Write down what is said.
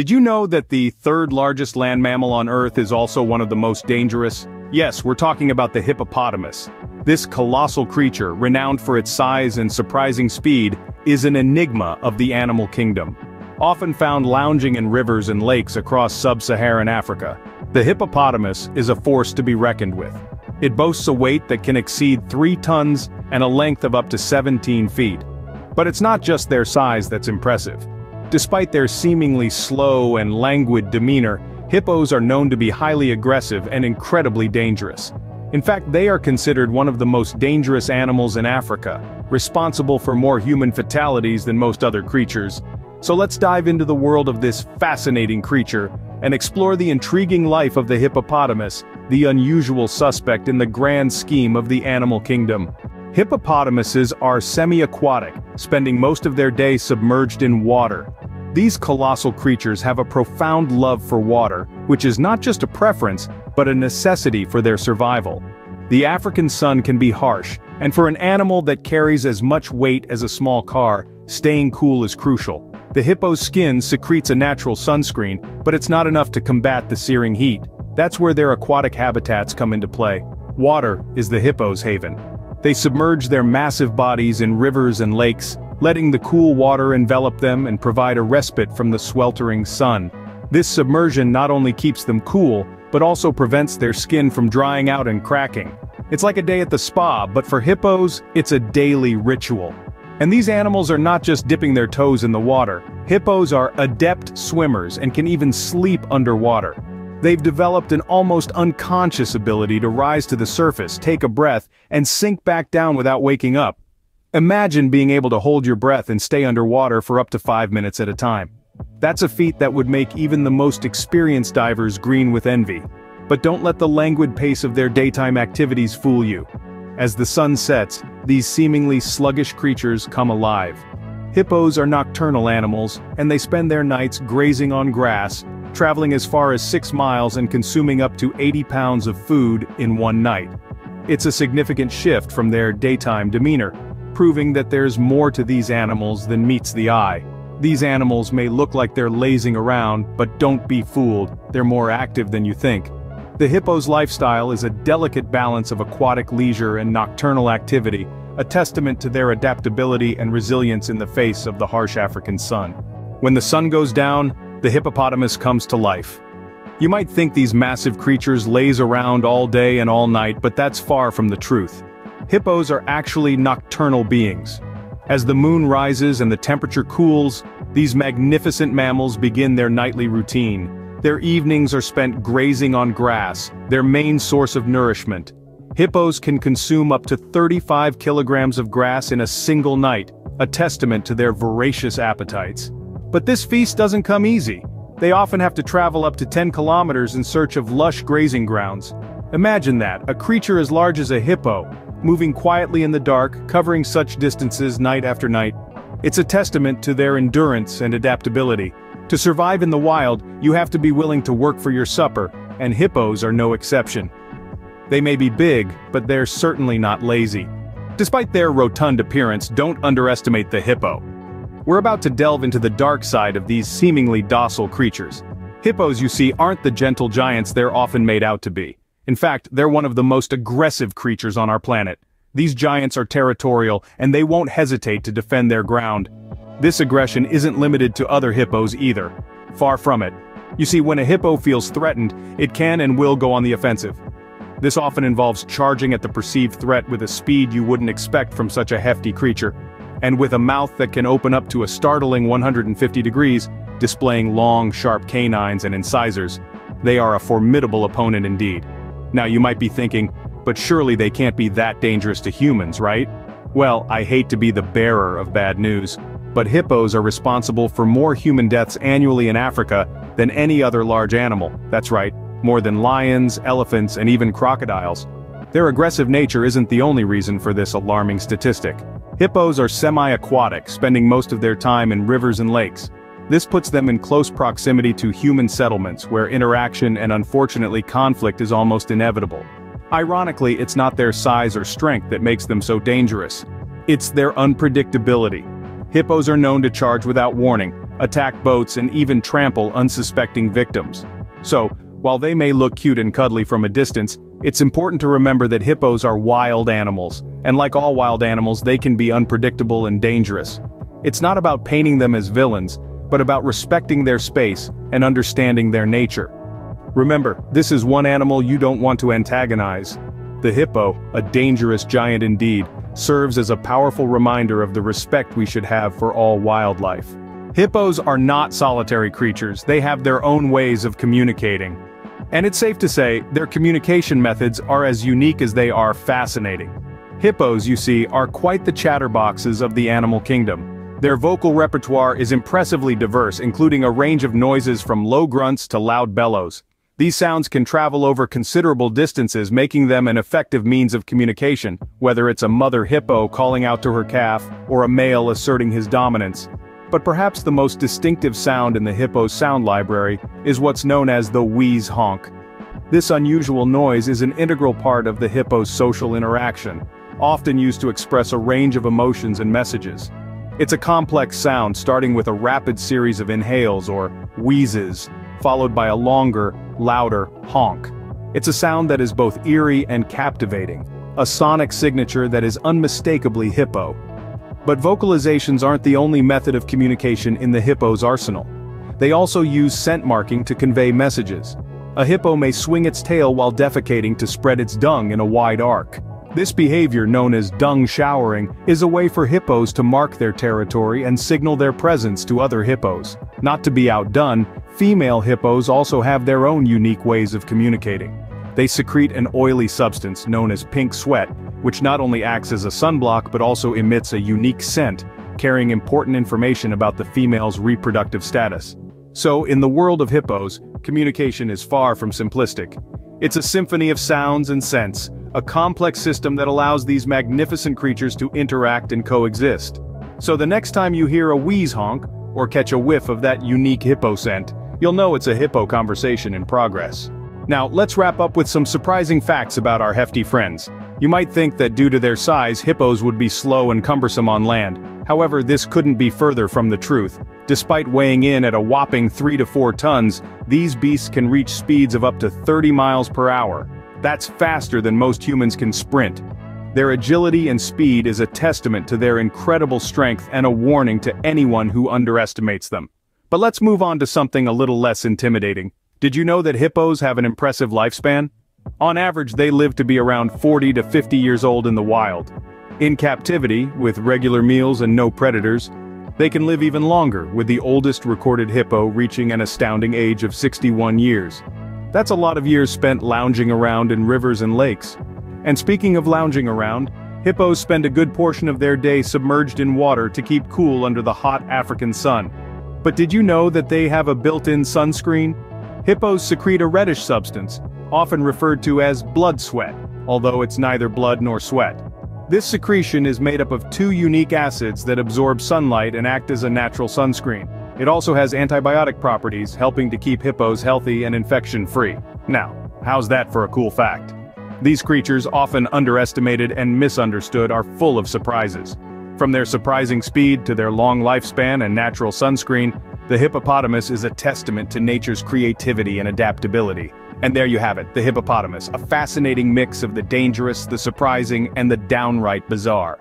Did you know that the third largest land mammal on Earth is also one of the most dangerous? Yes, we're talking about the hippopotamus. This colossal creature, renowned for its size and surprising speed, is an enigma of the animal kingdom. Often found lounging in rivers and lakes across sub-Saharan Africa, the hippopotamus is a force to be reckoned with. It boasts a weight that can exceed 3 tons and a length of up to 17 feet. But it's not just their size that's impressive. Despite their seemingly slow and languid demeanor, hippos are known to be highly aggressive and incredibly dangerous. In fact they are considered one of the most dangerous animals in Africa, responsible for more human fatalities than most other creatures. So let's dive into the world of this fascinating creature, and explore the intriguing life of the hippopotamus, the unusual suspect in the grand scheme of the animal kingdom. Hippopotamuses are semi-aquatic, spending most of their day submerged in water. These colossal creatures have a profound love for water, which is not just a preference, but a necessity for their survival. The African sun can be harsh, and for an animal that carries as much weight as a small car, staying cool is crucial. The hippo's skin secretes a natural sunscreen, but it's not enough to combat the searing heat. That's where their aquatic habitats come into play. Water is the hippo's haven. They submerge their massive bodies in rivers and lakes, letting the cool water envelop them and provide a respite from the sweltering sun. This submersion not only keeps them cool, but also prevents their skin from drying out and cracking. It's like a day at the spa, but for hippos, it's a daily ritual. And these animals are not just dipping their toes in the water, hippos are adept swimmers and can even sleep underwater. They've developed an almost unconscious ability to rise to the surface, take a breath, and sink back down without waking up. Imagine being able to hold your breath and stay underwater for up to 5 minutes at a time. That's a feat that would make even the most experienced divers green with envy. But don't let the languid pace of their daytime activities fool you. As the sun sets, these seemingly sluggish creatures come alive. Hippos are nocturnal animals, and they spend their nights grazing on grass, traveling as far as 6 miles and consuming up to 80 pounds of food in one night. It's a significant shift from their daytime demeanor, proving that there's more to these animals than meets the eye. These animals may look like they're lazing around, but don't be fooled, they're more active than you think. The hippo's lifestyle is a delicate balance of aquatic leisure and nocturnal activity, a testament to their adaptability and resilience in the face of the harsh African sun. When the sun goes down, the hippopotamus comes to life. You might think these massive creatures laze around all day and all night but that's far from the truth. Hippos are actually nocturnal beings. As the moon rises and the temperature cools, these magnificent mammals begin their nightly routine. Their evenings are spent grazing on grass, their main source of nourishment. Hippos can consume up to 35 kilograms of grass in a single night, a testament to their voracious appetites. But this feast doesn't come easy. They often have to travel up to 10 kilometers in search of lush grazing grounds. Imagine that, a creature as large as a hippo, moving quietly in the dark, covering such distances night after night. It's a testament to their endurance and adaptability. To survive in the wild, you have to be willing to work for your supper, and hippos are no exception. They may be big, but they're certainly not lazy. Despite their rotund appearance, don't underestimate the hippo. We're about to delve into the dark side of these seemingly docile creatures. Hippos you see aren't the gentle giants they're often made out to be. In fact, they're one of the most aggressive creatures on our planet. These giants are territorial, and they won't hesitate to defend their ground. This aggression isn't limited to other hippos either. Far from it. You see, when a hippo feels threatened, it can and will go on the offensive. This often involves charging at the perceived threat with a speed you wouldn't expect from such a hefty creature and with a mouth that can open up to a startling 150 degrees, displaying long, sharp canines and incisors, they are a formidable opponent indeed. Now you might be thinking, but surely they can't be that dangerous to humans, right? Well, I hate to be the bearer of bad news, but hippos are responsible for more human deaths annually in Africa than any other large animal, that's right, more than lions, elephants, and even crocodiles. Their aggressive nature isn't the only reason for this alarming statistic. Hippos are semi-aquatic, spending most of their time in rivers and lakes. This puts them in close proximity to human settlements where interaction and unfortunately conflict is almost inevitable. Ironically, it's not their size or strength that makes them so dangerous. It's their unpredictability. Hippos are known to charge without warning, attack boats and even trample unsuspecting victims. So, while they may look cute and cuddly from a distance, it's important to remember that hippos are wild animals, and like all wild animals they can be unpredictable and dangerous. It's not about painting them as villains, but about respecting their space and understanding their nature. Remember, this is one animal you don't want to antagonize. The hippo, a dangerous giant indeed, serves as a powerful reminder of the respect we should have for all wildlife. Hippos are not solitary creatures, they have their own ways of communicating. And it's safe to say, their communication methods are as unique as they are fascinating. Hippos, you see, are quite the chatterboxes of the animal kingdom. Their vocal repertoire is impressively diverse including a range of noises from low grunts to loud bellows. These sounds can travel over considerable distances making them an effective means of communication, whether it's a mother hippo calling out to her calf, or a male asserting his dominance. But perhaps the most distinctive sound in the hippo's sound library is what's known as the wheeze honk. This unusual noise is an integral part of the hippo's social interaction, often used to express a range of emotions and messages. It's a complex sound starting with a rapid series of inhales or wheezes, followed by a longer, louder honk. It's a sound that is both eerie and captivating, a sonic signature that is unmistakably hippo, but vocalizations aren't the only method of communication in the hippo's arsenal. They also use scent marking to convey messages. A hippo may swing its tail while defecating to spread its dung in a wide arc. This behavior known as dung showering is a way for hippos to mark their territory and signal their presence to other hippos. Not to be outdone, female hippos also have their own unique ways of communicating. They secrete an oily substance known as pink sweat, which not only acts as a sunblock but also emits a unique scent, carrying important information about the female's reproductive status. So, in the world of hippos, communication is far from simplistic. It's a symphony of sounds and scents, a complex system that allows these magnificent creatures to interact and coexist. So the next time you hear a wheeze honk, or catch a whiff of that unique hippo scent, you'll know it's a hippo conversation in progress. Now, let's wrap up with some surprising facts about our hefty friends. You might think that due to their size, hippos would be slow and cumbersome on land. However, this couldn't be further from the truth. Despite weighing in at a whopping 3 to 4 tons, these beasts can reach speeds of up to 30 miles per hour. That's faster than most humans can sprint. Their agility and speed is a testament to their incredible strength and a warning to anyone who underestimates them. But let's move on to something a little less intimidating. Did you know that hippos have an impressive lifespan? On average they live to be around 40 to 50 years old in the wild. In captivity, with regular meals and no predators, they can live even longer, with the oldest recorded hippo reaching an astounding age of 61 years. That's a lot of years spent lounging around in rivers and lakes. And speaking of lounging around, hippos spend a good portion of their day submerged in water to keep cool under the hot African sun. But did you know that they have a built-in sunscreen? Hippos secrete a reddish substance, often referred to as blood sweat, although it's neither blood nor sweat. This secretion is made up of two unique acids that absorb sunlight and act as a natural sunscreen. It also has antibiotic properties, helping to keep hippos healthy and infection-free. Now, how's that for a cool fact? These creatures, often underestimated and misunderstood, are full of surprises. From their surprising speed to their long lifespan and natural sunscreen, the hippopotamus is a testament to nature's creativity and adaptability. And there you have it, the hippopotamus, a fascinating mix of the dangerous, the surprising, and the downright bizarre.